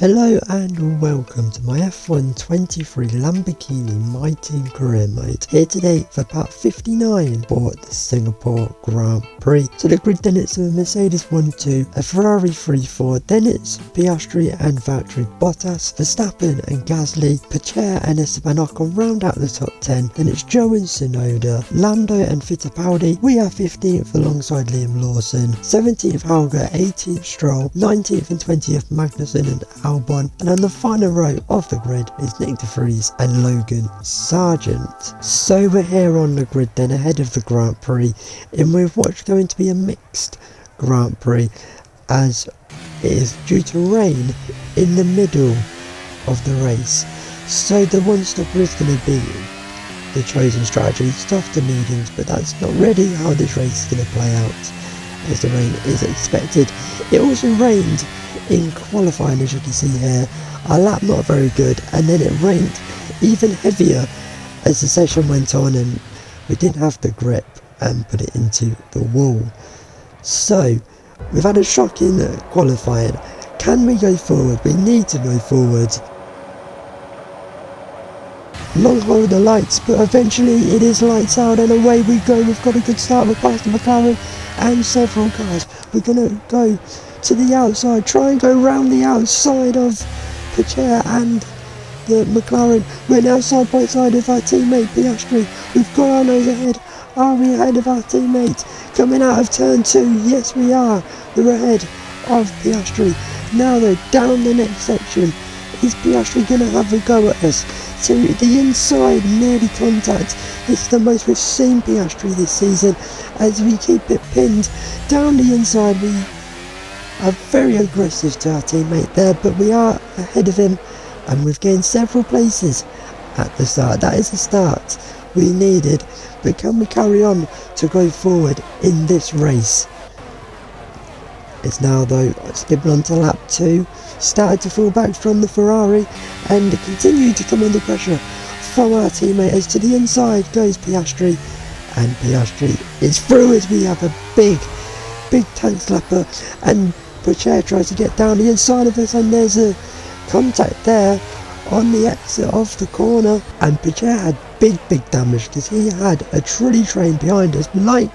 Hello and welcome to my F1 23 Lamborghini My Team Career Mode. Here today for part 59 for the Singapore Grand Prix. So the grid then it's a Mercedes 1-2, a Ferrari 3-4, then it's Piastri and Valtteri Bottas, Verstappen and Gasly, Pourchaire and Esteban Ocon round out the top 10, then it's Zhou and Tsunoda, Lando and Fittipaldi, we are 15th alongside Liam Lawson, 17th Alga, 18th Stroll, 19th and 20th Magnussen and Albon, and on the final row of the grid is Nick de and Logan Sargeant. So we're here on the grid then ahead of the Grand Prix and we've watched going to be a mixed Grand Prix as it is due to rain in the middle of the race. So the one stopper is going to be the chosen strategy, soft to mediums, but that's not really how this race is going to play out as the rain is expected. It also rained in qualifying as you can see here. Our lap not very good and then it rained even heavier as the session went on and we didn't have the grip and put it into the wall. So we've had a shocking qualifying. Can we go forward? We need to go forward. Long hold the lights, but eventually it is lights out and away we go. We've got a good start. We're past the McLaren and several cars. We're to go to the outside, try and go round the outside of Pourchaire and the McLaren. We're now side by side with our teammate Piastri. We've got our nose ahead. Are we ahead of our teammate? Coming out of turn two, yes we are. We're ahead of Piastri. Now they're down the next section. Is Piastri going to have a go at us? To the inside, nearly contact. It's the most we've seen Piastri this season as we keep it pinned. Down the inside, we are very aggressive to our teammate there, but we are ahead of him and we've gained several places at the start. That is a start we needed, but can we carry on to go forward in this race? It's now though skipping on to lap 2, started to fall back from the Ferrari and continued to come under pressure from our teammate as to the inside goes Piastri and Piastri is through as we have a big, big tank slapper and Pourchaire tries to get down the inside of us and there's a contact there on the exit of the corner. And Pourchaire had big big damage because he had a trolley train behind us like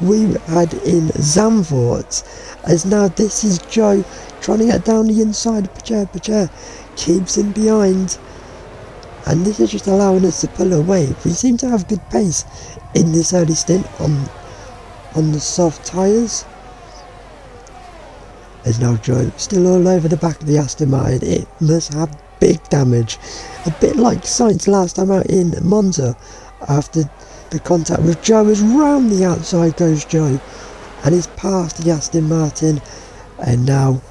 we had in Zandvoort. As now this is Zhou trying to get down the inside of Pourchaire, Pourchaire keeps him behind and this is just allowing us to pull away. We seem to have good pace in this early stint on on the soft tyres there's now Zhou still all over the back of the Aston Martin. It must have big damage. A bit like Sainz last time out in Monza after the contact with Zhou as round the outside goes Zhou and he's past the Aston Martin and now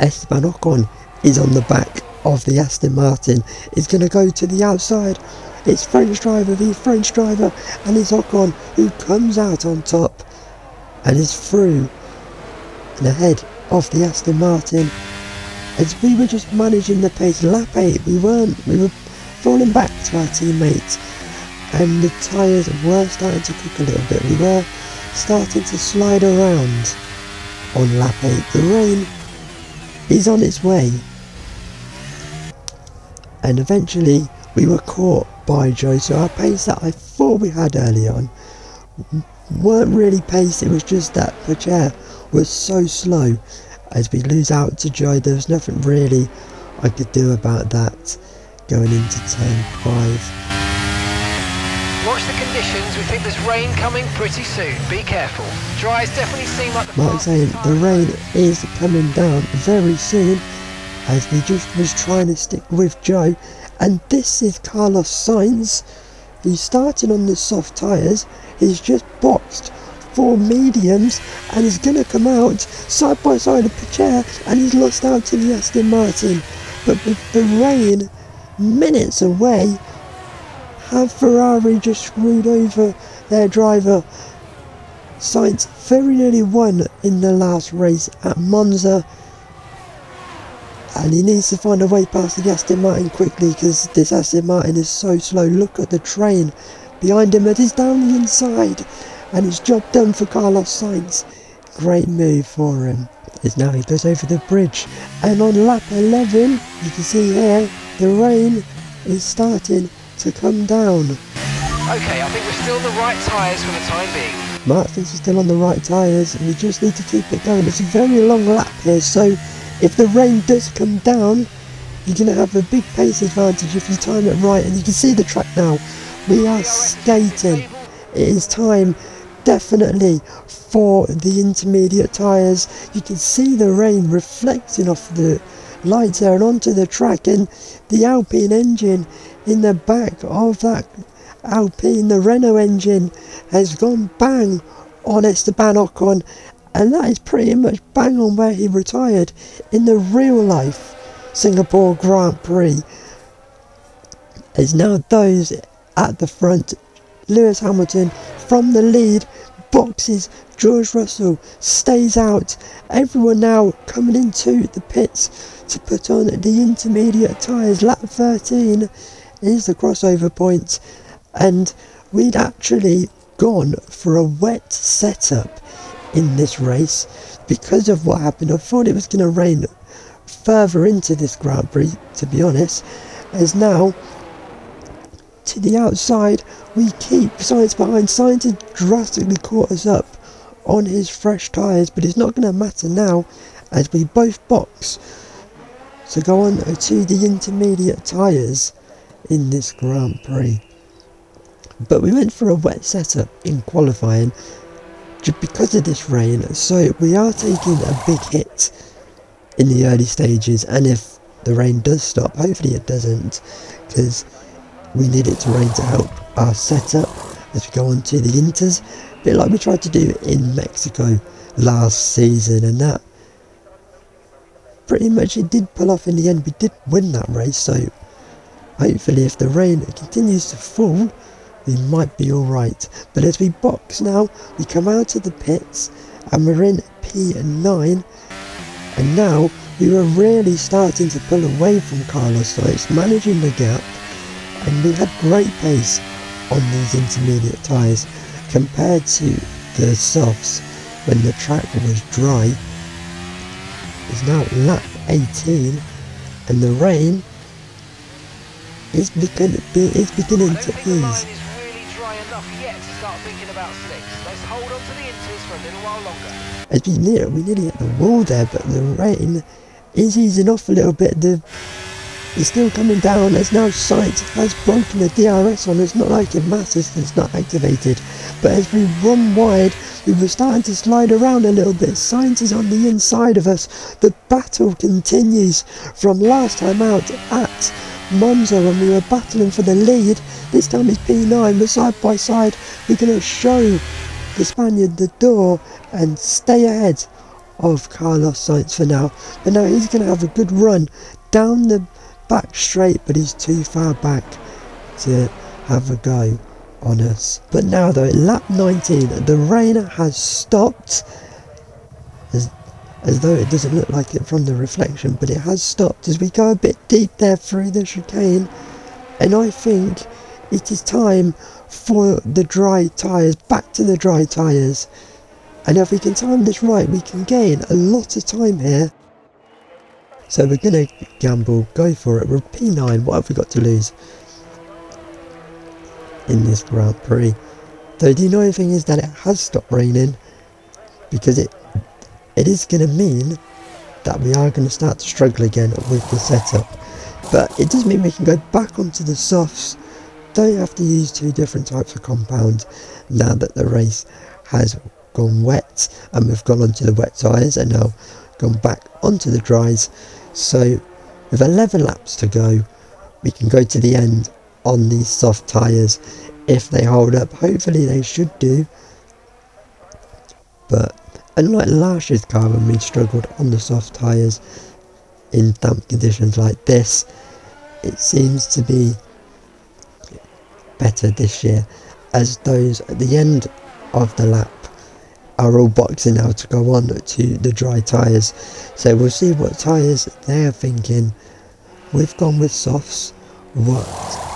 Esteban Ocon is on the back of the Aston Martin. He's going to go to the outside. It's French driver the French driver and it's Ocon who comes out on top and is through and ahead of the Aston Martin. As we were just managing the pace lap 8 we weren't. We were falling back to our teammates and the tyres were starting to cook a little bit. We were starting to slide around on lap 8 the rain is on its way. And eventually we were caught by Zhou so our pace that I thought we had early on weren't really pace. It was just that Pourchaire was so slow as we lose out to Zhou There was nothing really I could do about that going into turn 5. Watch the conditions, we think there's rain coming pretty soon. Be careful. Dries definitely seem like the Mark saying the rain is coming down very soon as we just was trying to stick with Zhou and this is Carlos Sainz He's starting on the soft tyres he's just boxed four mediums and he's going to come out side by side of Pourchaire and he's lost out to the Aston Martin. But with the rain minutes away, have Ferrari just screwed over their driver? Sainz very nearly won in the last race at Monza and he needs to find a way past the Aston Martin quickly because this Aston Martin is so slow. Look at the train behind him, it is down the inside and it's job done for Carlos Sainz. great move for him. As now he goes over the bridge. And on lap 11, you can see here, the rain is starting to come down. Okay, I think we're still the right tyres for the time being. Mark thinks we're still on the right tyres and we just need to keep it going. It's a very long lap here, so if the rain does come down, you're going to have a big pace advantage if you time it right. And you can see the track now. We are skating. It is time, definitely, for the intermediate tyres. You can see the rain reflecting off the lights there and onto the track. And the Alpine engine in the back of that Alpine, the Renault engine, has gone bang on Esteban Ocon. And that is pretty much bang on where he retired in the real life Singapore Grand Prix. As now those at the front, Lewis Hamilton from the lead boxes George Russell stays out. Everyone now coming into the pits to put on the intermediate tyres. Lap 13 is the crossover point, and we'd actually gone for a wet setup in this race because of what happened. I thought it was going to rain further into this Grand Prix, to be honest, as now to the outside we keep Sainz behind. Sainz has drastically caught us up on his fresh tyres, but it's not going to matter now as we both box to go on to the intermediate tyres in this Grand Prix. But we went for a wet setup in qualifying because of this rain, so we are taking a big hit in the early stages and if the rain does stop, hopefully it doesn't because we need it to rain to help our setup as we go on to the inters, a bit like we tried to do in Mexico last season and that pretty much it did pull off in the end, we did win that race so hopefully if the rain continues to fall we might be alright. But as we box now, we come out of the pits and we're in P9 and now we were really starting to pull away from Carlos so it's managing the gap, and we had great pace on these intermediate tyres compared to the softs when the track was dry. It's now lap 18 and the rain is, begin, is beginning to ease. As we near we nearly hit the wall there, but the rain is easing off a little bit. The it's still coming down there's now Sainz has broken the DRS on. It's not like it matters that it's not activated. But as we run wide, we were starting to slide around a little bit. Sainz is on the inside of us. The battle continues from last time out at Monza when we were battling for the lead. This time it's P9. We're side by side. We're going to show the Spaniard the door and stay ahead of Carlos Sainz for now. But now he's going to have a good run down the back straight, but he's too far back to have a go on us. But now though, lap 19, the rain has stopped. As, as though it doesn't look like it from the reflection, but it has stopped as we go a bit deep there through the chicane. And I think it is time for the dry tyres, back to the dry tyres. And if we can time this right, we can gain a lot of time here. So we're going to gamble, go for it. We're P9, what have we got to lose in this Grand Prix? Though the annoying thing is that it has stopped raining because it it is going to mean that we are going to start to struggle again with the setup. But it does mean we can go back onto the softs, don't have to use two different types of compound now that the race has gone wet and we've gone onto the wet tyres and now gone back onto the dries. So with 11 laps to go we can go to the end on these soft tyres if they hold up. Hopefully they should do. But unlike last year's car when we struggled on the soft tyres in damp conditions like this it seems to be better this year as those at the end of the lap are all boxing now to go on to the dry tyres. So we'll see what tyres they're thinking. We've gone with softs. What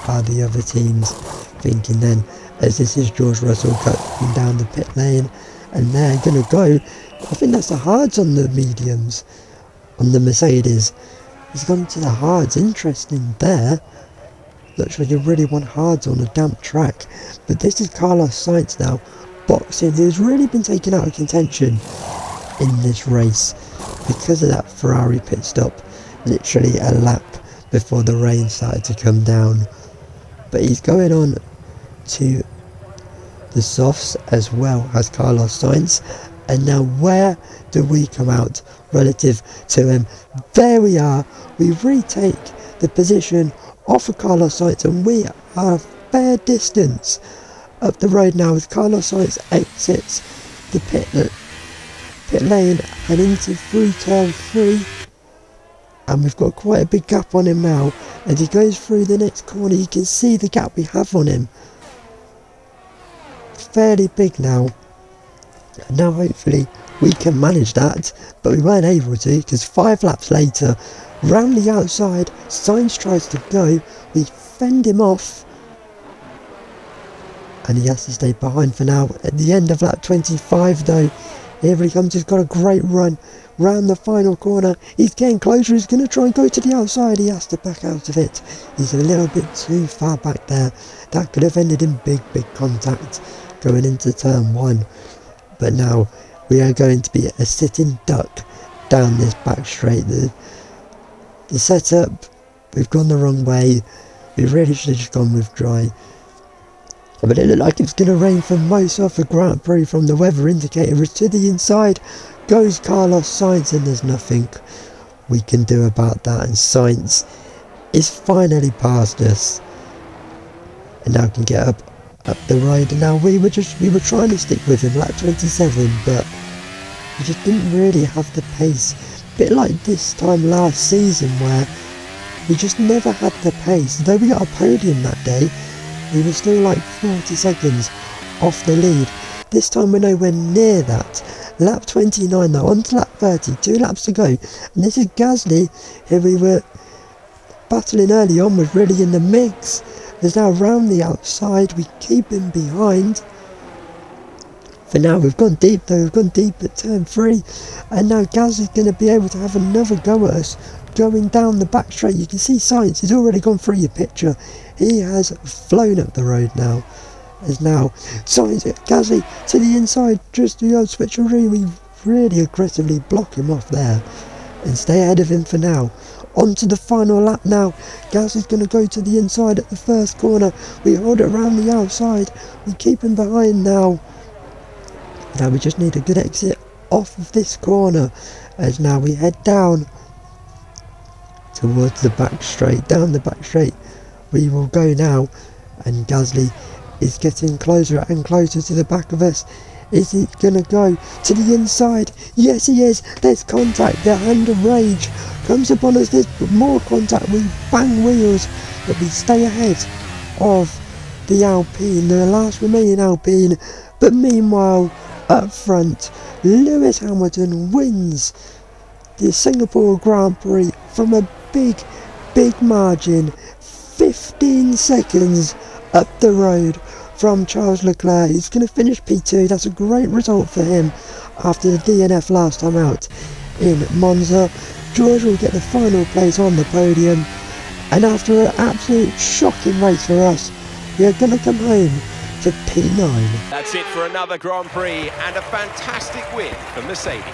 are the other teams thinking then? As this is George Russell cutting down the pit lane and they're going to go I think that's the hards on the mediums, on the Mercedes. He's gone to the hards. Interesting there. Looks like you really want hards on a damp track. But this is Carlos Sainz now, boxing, has really been taken out of contention in this race because of that Ferrari pit stop. Literally a lap before the rain started to come down. But he's going on to the softs as well as Carlos Sainz. And now where do we come out relative to him? There we are. We retake the position off of Carlos Sainz and we are a fair distance up the road now as Carlos Sainz exits the pit, pit lane and into free turn 3 and we've got quite a big gap on him now. As he goes through the next corner you can see the gap we have on him. Fairly big now. And now hopefully we can manage that but we weren't able to because five laps later round the outside Sainz tries to go. We fend him off and he has to stay behind for now at the end of lap 25 though here he comes he's got a great run round the final corner. He's getting closer. He's going to try and go to the outside. He has to back out of it. He's a little bit too far back there. That could have ended in big, big contact going into turn one. But now we are going to be a sitting duck down this back straight. The, the setup, we've gone the wrong way. We really should have just gone with dry. But it looked like it was going to rain for most of the Grand Prix from the weather indicator. To the inside goes Carlos Sainz and there's nothing we can do about that. And Sainz is finally past us. And now can get up up the road and now we were just we were trying to stick with him like 27 but we just didn't really have the pace. Bit like this time last season where we just never had the pace. Though we got a podium that day we were still like 40 seconds off the lead this time we're nowhere near that Lap 29 though, on to lap 30, two laps to go. And this is Gasly, who we were battling early on, was really in the mix. There's now round the outside, we keep him behind. For now, we've gone deep though, we've gone deep at turn 3. And now Gaz is going to be able to have another go at us going down the back straight. You can see Sainz has already gone through your picture. He has flown up the road now is now Sainz Gasly to the inside, just the old switcheroo. We really aggressively block him off there and stay ahead of him for now. On to the final lap now. Gasly's going to go to the inside at the first corner. We hold it around the outside. We keep him behind now. Now we just need a good exit off of this corner as now we head down towards the back straight. Down the back straight we will go now and Gasly is getting closer and closer to the back of us. Is he gonna go to the inside? Yes, he is. There's contact. The hand of rage comes upon us. There's more contact. We bang wheels, but we stay ahead of the Alpine, the last remaining Alpine. But meanwhile, up front, Lewis Hamilton wins the Singapore Grand Prix from a big, big margin. 15 seconds up the road from Charles Leclerc. He's going to finish P2. That's a great result for him after the DNF last time out in Monza. George will get the final place on the podium. And after an absolute shocking race for us, we are going to come home for P9. That's it for another Grand Prix and a fantastic win for Mercedes.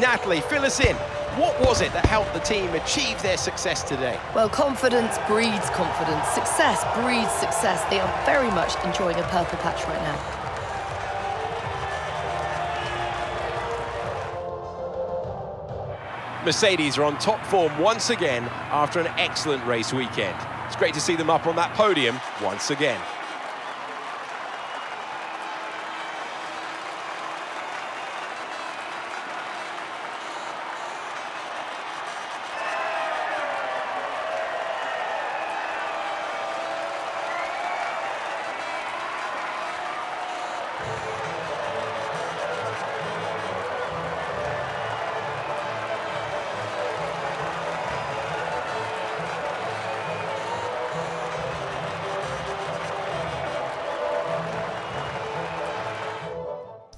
Natalie, fill us in. What was it that helped the team achieve their success today? Well, confidence breeds confidence. Success breeds success. They are very much enjoying a purple patch right now. Mercedes are on top form once again after an excellent race weekend. It's great to see them up on that podium once again.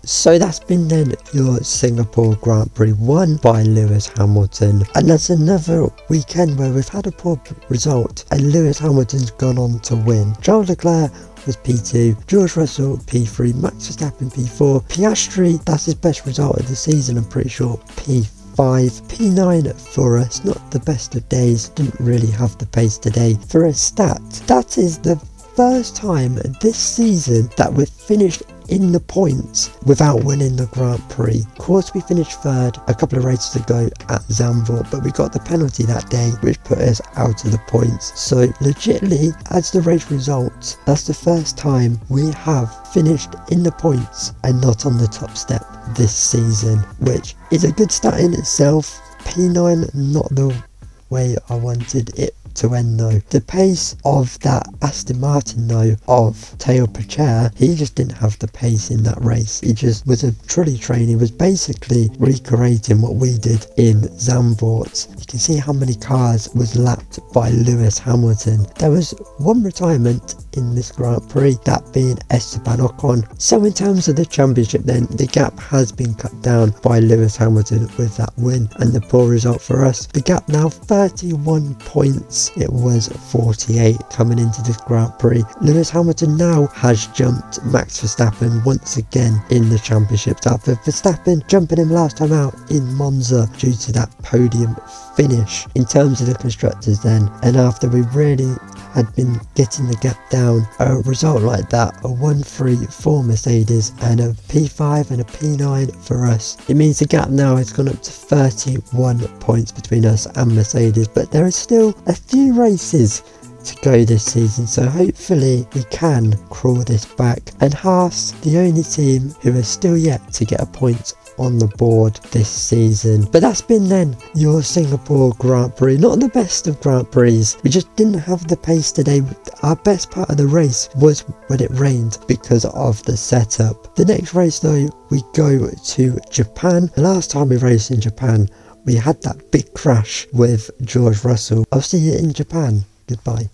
So that's been then your Singapore Grand Prix won by Lewis Hamilton and that's another weekend where we've had a poor result and Lewis Hamilton's gone on to win. Charles Leclerc was P2, George Russell P3, Max Verstappen P4, Piastri, that's his best result of the season, I'm pretty sure, P4. 5. P9 for us, not the best of days, didn't really have the pace today. For a stat, that is the first time this season that we've finished in the points without winning the Grand Prix. Of course, we finished third a couple of races ago at Zandvoort, but we got the penalty that day, which put us out of the points. So, legitimately, as the race results, that's the first time we have finished in the points and not on the top step this season, which is a good start in itself. P9, not the way I wanted it to end though. The pace of that Aston Martin though of Théo Pourchaire, he just didn't have the pace in that race. He just was a trolley train. He was basically recreating what we did in Zandvoort. You can see how many cars was lapped by Lewis Hamilton. There was one retirement in this Grand Prix, that being Esteban Ocon. So in terms of the championship then, the gap has been cut down by Lewis Hamilton with that win and the poor result for us. The gap now 31 points it was 48 coming into this Grand Prix. Lewis Hamilton now has jumped Max Verstappen once again in the championship after Verstappen jumping him last time out in Monza due to that podium finish in terms of the constructors then and after we really had been getting the gap down a result like that a 1-3 for Mercedes and a P5 and a P9 for us it means the gap now has gone up to 31 points between us and Mercedes but there are still a few races to go this season, so hopefully we can crawl this back. And Haas, the only team who are still yet to get a point on the board this season. But that's been then your Singapore Grand Prix. Not the best of Grand Prix. We just didn't have the pace today. Our best part of the race was when it rained because of the setup. The next race though, we go to Japan. The last time we raced in Japan we had that big crash with George Russell. I'll see you in Japan. Goodbye.